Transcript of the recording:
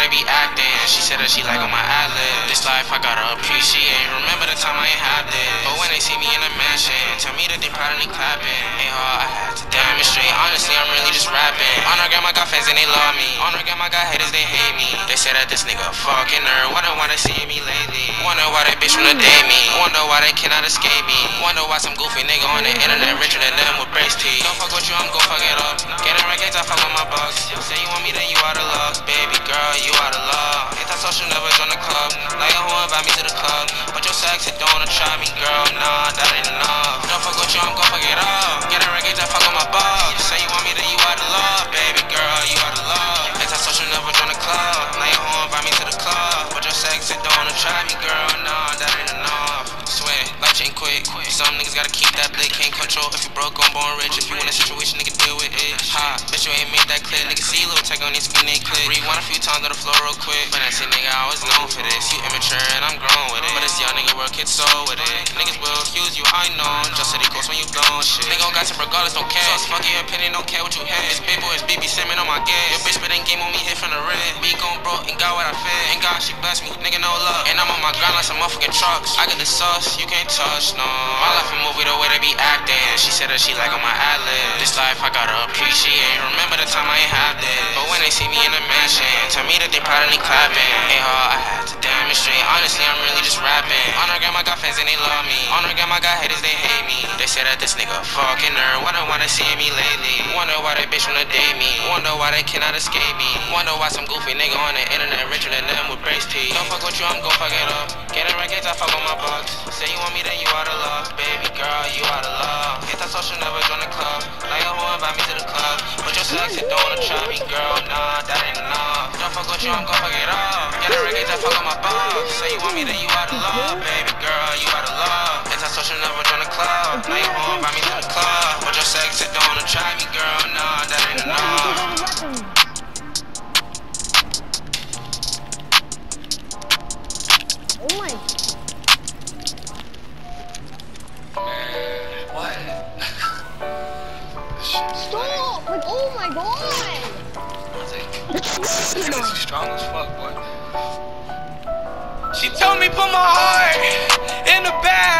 they be acting. She said that she like on my ad This life I gotta appreciate. Remember the time I ain't had this. They see me in a mansion, tell me that they proud of me clapping. Ain't hard, I had to demonstrate. Honestly, I'm really just rapping. On her grandma got fans and they love me. On her grandma got haters, they hate me. They say that this nigga fucking nerd. Wonder why they see me lately. Wonder why that bitch wanna date me. Wonder why they cannot escape me. Wonder why some goofy nigga on the internet richer than them with brace teeth. Don't fuck with you, I'm gon' fuck it up. Get Getting records, I fuck with my bucks. Say you want me, then you out of luck. Baby girl, you out of love. Hit that social never join the club. Like a who invite me to the club. But your sex, it don't wanna try me, girl. Nah, Some niggas gotta keep that blick, can't control. If you broke, I'm born rich. If you in a situation, nigga, deal with it. Ha, bet you ain't made that clear. Nigga, see little tech on these skin, they click. Rewind a few times on the floor real quick. But I say, nigga, I was known for this. You immature and I'm grown with it. But this young nigga work it so with it. Niggas will use you, I know. Just city coast when you blown shit. Nigga gon' some regardless, don't care. So fuck your opinion, don't care what you had. It's big boy, boys, BB Simmons on my gas. Your bitch but ain't game on me, hit from the red. Got what I fed. And God, she bless me, nigga, no love. And I'm on my grind like some motherfucking trucks. I got the sauce, you can't touch, no. My life a movie, the way they be acting. She said that she like on my ad This life I gotta appreciate. Remember the time I ain't had this. But when they see me in the mansion, tell me that they proud of me clapping. Ain't hard, I had to demonstrate. Honestly, I'm really just rapping. On her grandma got fans and they love me. On her grandma got haters, they hate me. They say that this nigga fucking nerd. Wonder wanna see me lately. Wonder why that bitch wanna date me. Wonder why they cannot escape me. Wonder why some goofy nigga on the internet richer than them with brace teeth. Don't fuck with you, I'm gon' fuck it up. Get Getting records, I fuck on my bucks. Say you want me, then you out of love. Baby girl, you out of love. Hit that social, never join the club. Like a who invite me to the club. But your sex, it don't wanna try me, girl. Nah, that ain't enough. Don't fuck with you, I'm gon' fuck it up. Get Getting records, I fuck on my bucks. Say you want me, then you out of love. Baby girl, you out of love. Try me, girl. Nah, that ain't enough. Oh my. Man, what? this shit is like, Stop! Like, oh my god! This nigga's strong as fuck, boy. She told me put my heart in the bag.